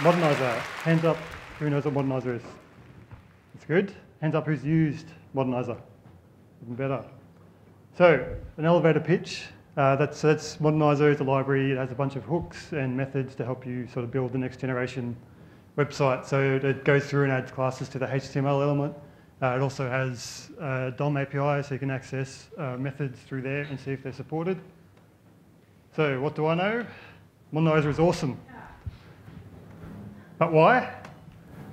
Modernizr. Hands up who knows what Modernizr is. It's good. Hands up who's used Modernizr. Even better. So, an elevator pitch. Uh, that's, that's Modernizr is a library. It has a bunch of hooks and methods to help you sort of build the next generation website. So it goes through and adds classes to the HTML element. Uh, it also has uh, DOM API, so you can access uh, methods through there and see if they're supported. So what do I know? Modernizr is awesome. But why?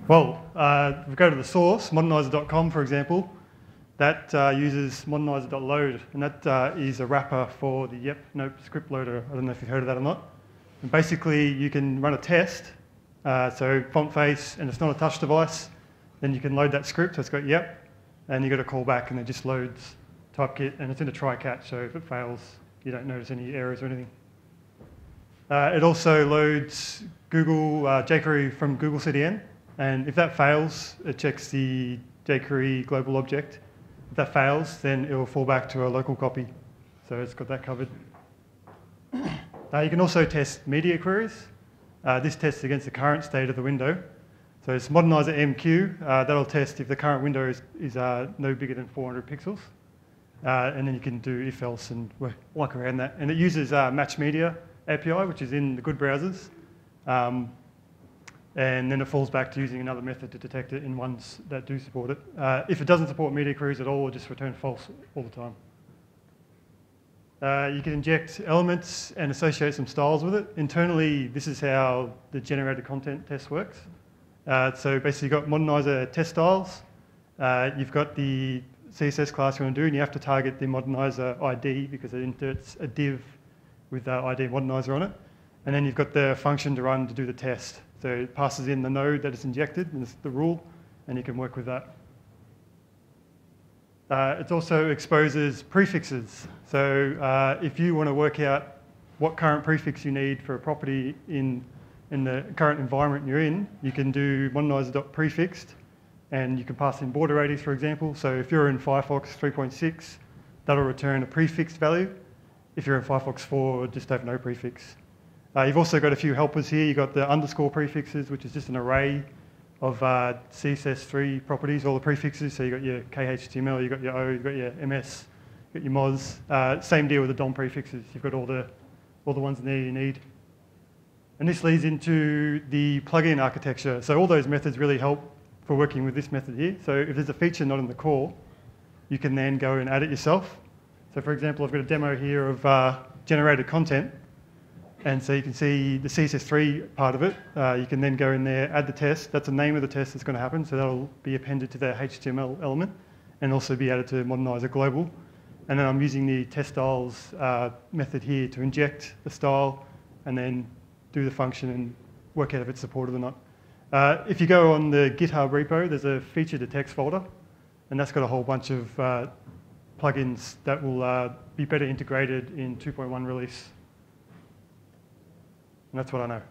Well, uh, if we go to the source, modernizr.com, for example, that uh, uses modernizr.load, and that uh, is a wrapper for the Yep Nope script loader. I don't know if you've heard of that or not. And basically, you can run a test, uh, so font face, and it's not a touch device. Then you can load that script, so it's got Yep, and you got a callback, and it just loads typekit, and it's in a try catch, so if it fails, you don't notice any errors or anything. Uh, it also loads Google uh, jQuery from Google CDN, and if that fails, it checks the jQuery global object. If that fails, then it will fall back to a local copy. So it's got that covered. Uh, you can also test media queries. Uh, this tests against the current state of the window. So it's Modernizr MQ. Uh, that'll test if the current window is, is uh, no bigger than 400 pixels. And then you can do if else and work around that. And it uses matchMedia API, which is in the good browsers. Um, and then it falls back to using another method to detect it in ones that do support it. Uh, if it doesn't support media queries at all, it just return false all the time. Uh, you can inject elements and associate some styles with it. Internally, this is how the generated content test works. Uh, so basically, you've got modernizr test styles. Uh, you've got the CSS class you want to do, and you have to target the modernizr ID because it inserts a div with the ID modernizr on it. And then you've got the function to run to do the test. So it passes in the node that is injected, and it's the rule, and you can work with that. Uh, it also exposes prefixes. So uh, if you want to work out what current prefix you need for a property in, in the current environment you're in, you can do modernizr.prefixed, and you can pass in border radius, for example. So if you're in Firefox 3.6, that'll return a prefixed value. If you're in Firefox 4, just have no prefix. Uh, you've also got a few helpers here. You've got the underscore prefixes, which is just an array of uh, CSS3 properties, all the prefixes. So you've got your KHTML, you've got your O, you've got your MS, you've got your Moz. Uh, same deal with the DOM prefixes. You've got all the, all the ones in there you need. And this leads into the plugin architecture. So all those methods really help for working with this method here. So if there's a feature not in the core, you can then go and add it yourself. So for example, I've got a demo here of uh, generated content. And so you can see the CSS3 part of it. Uh, you can then go in there, add the test. That's the name of the test that's going to happen. So that'll be appended to the HTML element and also be added to Modernizr Global. And then I'm using the test styles uh, method here to inject the style and then do the function and work out if it's supported or not. Uh, if you go on the GitHub repo, there's a feature-detects folder, and that's got a whole bunch of uh, plugins that will uh, be better integrated in 2.1 release. And that's what I know.